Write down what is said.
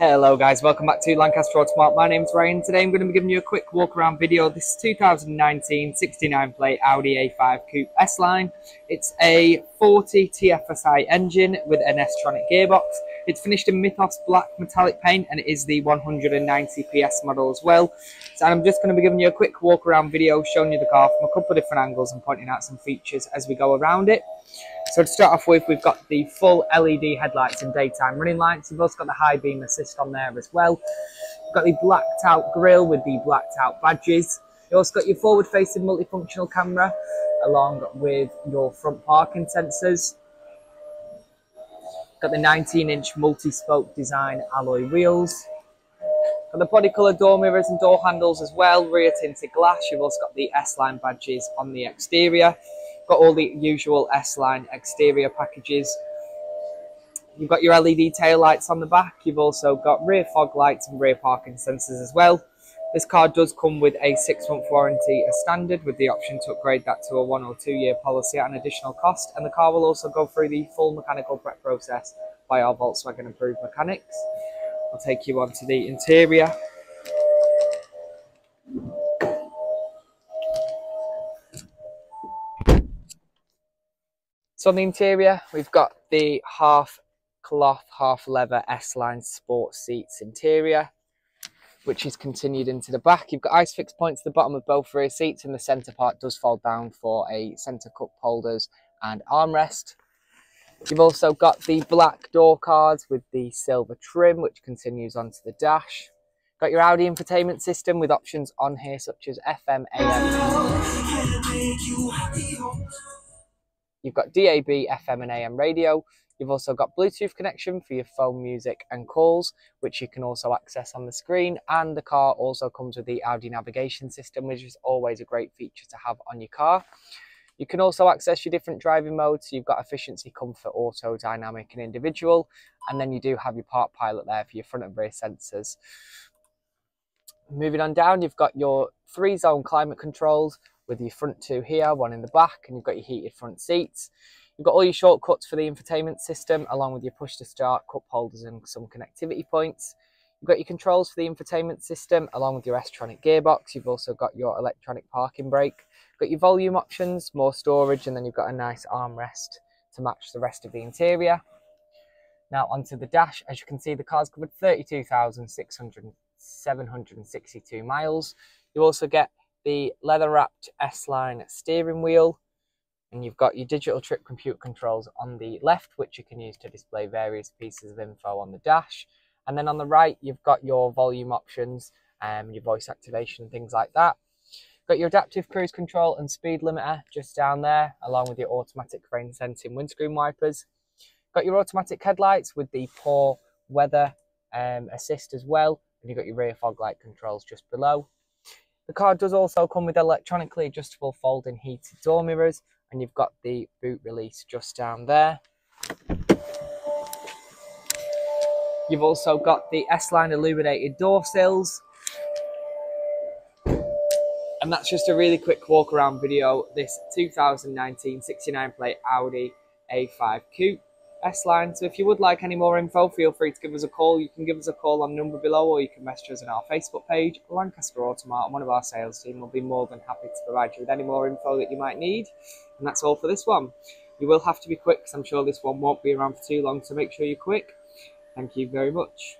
Hello guys, welcome back to Lancaster Automart. My name's Ryan. Today I'm going to be giving you a quick walk around video. This 2019 69 plate Audi A5 Coupe S-Line. It's a 40 TFSI engine with an S-tronic gearbox. It's finished in Mythos black metallic paint and it is the 190 PS model as well. So I'm just going to be giving you a quick walk around video showing you the car from a couple of different angles and pointing out some features as we go around it. So to start off with, we've got the full LED headlights and daytime running lights. You've also got the high beam assist on there as well. You've got the blacked out grille with the blacked out badges. You've also got your forward facing multifunctional camera along with your front parking sensors. Got the 19 inch multi-spoke design alloy wheels. Got the body colour door mirrors and door handles as well, rear tinted glass. You've also got the S-Line badges on the exterior. Got all the usual S-Line exterior packages. You've got your LED tail lights on the back. You've also got rear fog lights and rear parking sensors as well. This car does come with a six-month warranty as standard with the option to upgrade that to a one or two-year policy at an additional cost. And the car will also go through the full mechanical prep process by our Volkswagen approved mechanics. I'll take you on to the interior. So on the interior, we've got the half cloth, half leather S-Line sports seats interior, which is continued into the back. You've got ISOFIX points at the bottom of both rear seats and the centre part does fold down for a centre cup holders and armrest. You've also got the black door cards with the silver trim, which continues onto the dash. Got your Audi infotainment system with options on here such as FM, AM. You've got DAB, FM and AM radio. You've also got Bluetooth connection for your phone music and calls, which you can also access on the screen. And the car also comes with the Audi navigation system, which is always a great feature to have on your car. You can also access your different driving modes. So you've got efficiency, comfort, auto, dynamic and individual. And then you do have your park pilot there for your front and rear sensors. Moving on down, you've got your three zone climate controls, with your front two here, one in the back, and you've got your heated front seats. You've got all your shortcuts for the infotainment system, along with your push to start, cup holders, and some connectivity points. You've got your controls for the infotainment system, along with your S-tronic gearbox. You've also got your electronic parking brake. You've got your volume options, more storage, and then you've got a nice armrest to match the rest of the interior. Now onto the dash. As you can see, the car's covered 32,762 miles. You also get the leather wrapped S-Line steering wheel and you've got your digital trip compute controls on the left which you can use to display various pieces of info on the dash. And then on the right you've got your volume options and um, your voice activation things like that. Got your adaptive cruise control and speed limiter just down there along with your automatic rain sensing windscreen wipers. Got your automatic headlights with the poor weather um, assist as well and you've got your rear fog light controls just below. The car does also come with electronically adjustable folding heated door mirrors and you've got the boot release just down there. You've also got the S-Line illuminated door sills. And that's just a really quick walk around video. This 2019 69 plate Audi A5 Coupe. S-Line. So if you would like any more info, feel free to give us a call. You can give us a call on number below or you can message us on our Facebook page, Lancaster Automart, one of our sales team will be more than happy to provide you with any more info that you might need. And that's all for this one. You will have to be quick because I'm sure this one won't be around for too long, so make sure you're quick. Thank you very much.